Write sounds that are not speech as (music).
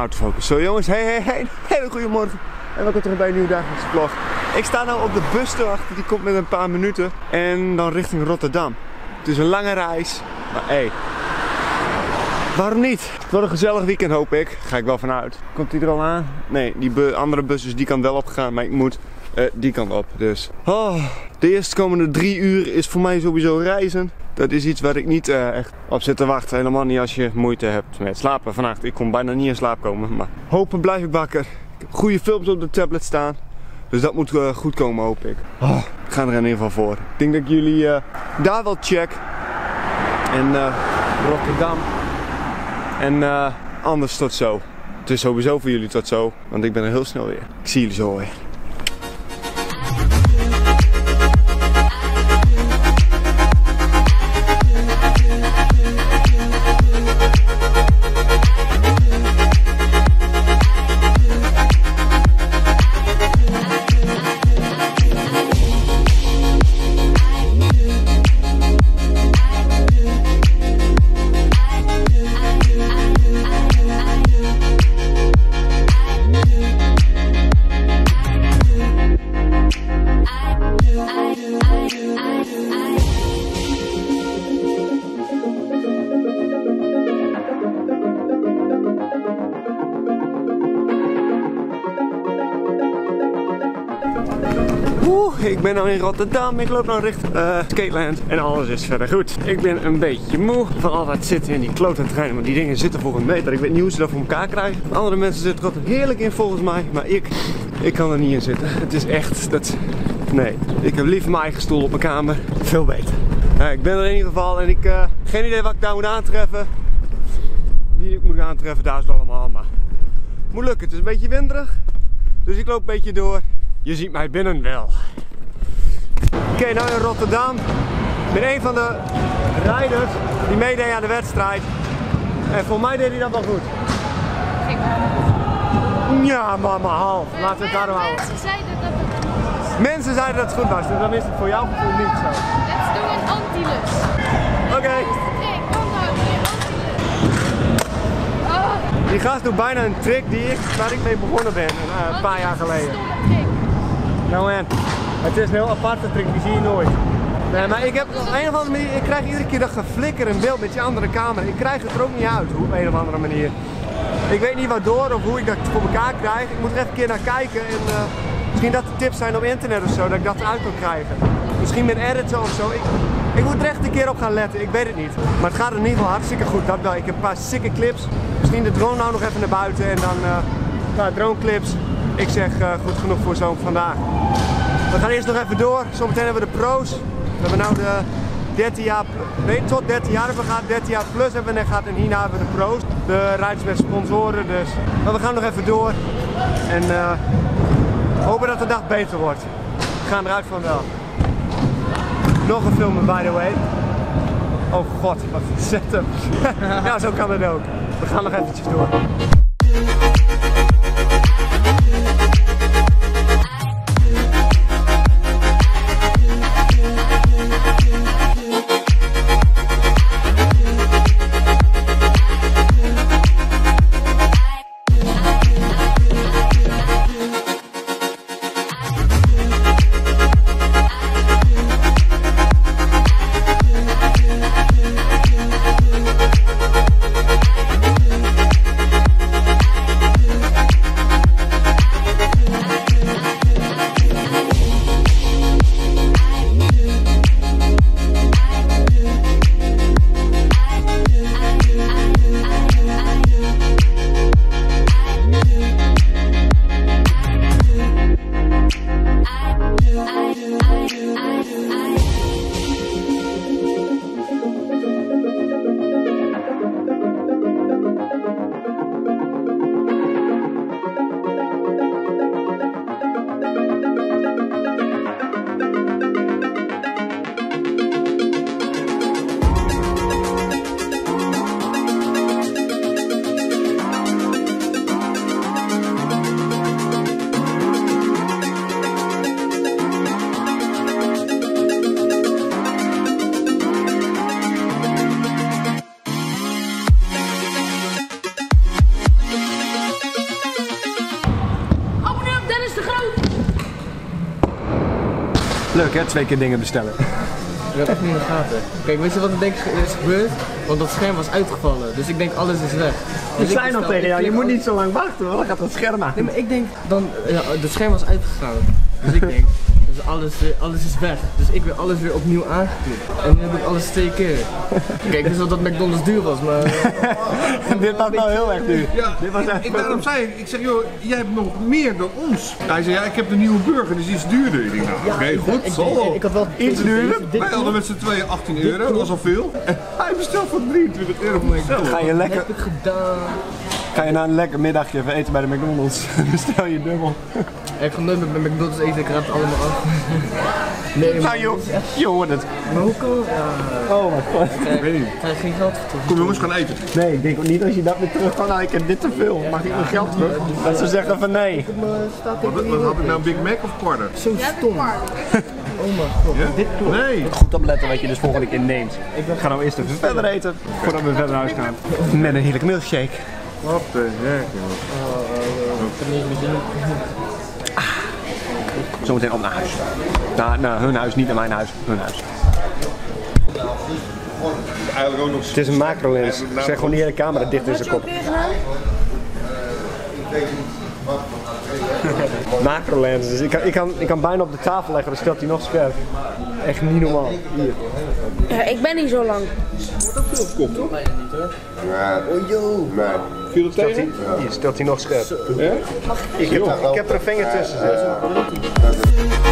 autofocus. Zo jongens, hey hey hey, hele goede morgen. En welkom terug bij een nieuwe dagelijkse vlog. Ik sta nu op de bus te wachten, die komt met een paar minuten. En dan richting Rotterdam. Het is een lange reis, maar hé. Hey, waarom niet? Het wordt een gezellig weekend hoop ik. Ga ik wel vanuit. Komt die er al aan? Nee, die bu andere bus is die kant wel opgegaan, maar ik moet uh, die kant op. Dus oh, de eerstkomende drie uur is voor mij sowieso reizen. Dat is iets waar ik niet uh, echt op zit te wachten. Helemaal niet als je moeite hebt met slapen vannacht. Ik kon bijna niet in slaap komen. Maar hopen blijf ik wakker. Ik heb goede films op de tablet staan. Dus dat moet uh, goed komen hoop ik. Oh, ik ga er in ieder geval voor. Ik denk dat ik jullie daar wel check. En Rotterdam. En anders tot zo. Het is sowieso voor jullie tot zo. Want ik ben er heel snel weer. Ik zie jullie zo weer. Ik ben nu in Rotterdam. Ik loop nou richting uh, Skateland en alles is verder goed. Ik ben een beetje moe van altijd zitten in die klote treinen. Want die dingen zitten voor een meter. Ik weet niet hoe ze dat voor elkaar krijgen. Andere mensen zitten er heerlijk in volgens mij. Maar ik, ik kan er niet in zitten. Het is echt, dat, nee. Ik heb liever mijn eigen stoel op mijn kamer. Veel beter. Ik ben er in ieder geval en ik, uh, geen idee wat ik daar moet aantreffen. Die ik moet aantreffen, daar is het allemaal. Maar moet lukken. Het is een beetje winderig. Dus ik loop een beetje door. Je ziet mij binnen wel. Oké, okay, nou in Rotterdam. Ik ben een van de rijders die meedeed aan de wedstrijd. En voor mij deed hij dat wel goed. Ja, maar maar half. Laten we het daarom houden. Mensen zeiden dat het goed was. Mensen zeiden dat het goed was, dus dan is het voor jou gevoel niet zo. Let's do een antilus. Oké. Okay. Kom nou. Oh. Die gast doet bijna een trick die ik, waar ik mee begonnen ben, een, uh, een paar jaar geleden. Nou en. Het is een heel aparte trick, die zie je nooit. Nee, maar ik heb op een of andere manier, ik krijg iedere keer dat geflikker in beeld met die andere camera. Ik krijg het er ook niet uit, op een of andere manier. Ik weet niet waardoor of hoe ik dat voor elkaar krijg. Ik moet er even een keer naar kijken en uh, misschien dat er tips zijn op internet of zo, dat ik dat eruit kan krijgen. Misschien met editen of zo. Ik, ik moet er echt een keer op gaan letten, ik weet het niet. Maar het gaat in ieder geval hartstikke goed, dat wel. Ik heb een paar sikke clips. Misschien de drone nou nog even naar buiten en dan uh, ja, drone clips. Ik zeg uh, goed genoeg voor zo'n vandaag. We gaan eerst nog even door. Zometeen hebben we de pro's. We hebben nu de 13 jaar, nee tot 13 jaar hebben we gehad, 13 jaar plus hebben we net gehad en hierna hebben we de pro's. De rijders met sponsoren dus. Maar we gaan nog even door en uh, hopen dat de dag beter wordt. We gaan eruit van wel. Nog een filmen by the way. Oh god, wat (laughs) zet hem. (laughs) ja, zo kan het ook. We gaan nog eventjes door. Leuk hè, twee keer dingen bestellen. Ik had echt niet in de gaten. Kijk, weet je wat ik denk is gebeurd? Want dat scherm was uitgevallen. Dus ik denk alles is weg. Ik Dus ik zei nog tegen jou, je moet niet zo lang wachten, want dan gaat dat scherm aan. Nee, maar ik denk dan, ja, het scherm was uitgegaan. Dus ik denk, dus alles, weer- alles is weg. Dus ik weer alles weer opnieuw aangeklikt. En nu heb ik alles twee keer. (laughs) Kijk, dus dat McDonald's duur was, maar eh, (laughs) Dit was nou heel erg duur. Ja, Dit was ik, echt ik, daarom zei ik, ik zeg joh, jij hebt nog meer dan ons. Hij zei ja, ik heb de nieuwe burger, dus die is duurder. Ik denk nou, oké, goed, ik, zal wel. ik, ik had wel Iets duurder? Dit Wij hadden met z'n tweeën 18 euro, dat was al veel. En hij bestelt voor 23 euro voor zichzelf. Ga je, lekker, heb ik gedaan. ga je na een lekker middagje even eten bij de McDonald's, (laughs) bestel je dubbel. Ik ga nooit met mijn McDonald's eten, ik raad het allemaal af. (laughs) Nee, Nou joh, je hoort het. maar hoe kan Oh mijn god. Ik weet niet. ik krijg geen geld voor terug. Kom jongens, gaan eten. Nee, ik denk ook niet als je dat weer terug van, nou ik heb dit te veel, mag ik mijn geld terug? Dat ze zeggen van nee. Wat, had ik nou, Big Mac of quarter? Zo stom. (laughs) Oh mijn god. Ja? Dit klopt. Nee. Goed opletten wat je dus volgende keer neemt. Ik ga nou eerst even verder eten, voordat we verder naar huis gaan. Met een heerlijke milkshake. Wat de heck, joh. Ik heb niet meer zin. Zometeen op naar huis. Nou, naar hun huis, niet naar mijn huis, hun huis. Eigenlijk ook nog Het is een macrolens. Zeg gewoon die hele camera dicht in zijn kop. Macrolens, dus ik kan, ik, kan, ik kan bijna op de tafel leggen, dan stelt hij nog scherp. Echt niet normaal. Hier. Ja, ik ben niet zo lang. Viel het Stelt tegen? hij, hier stelt hij nog scherp. Ja? Ik heb, ik heb er een vinger tussen zitten.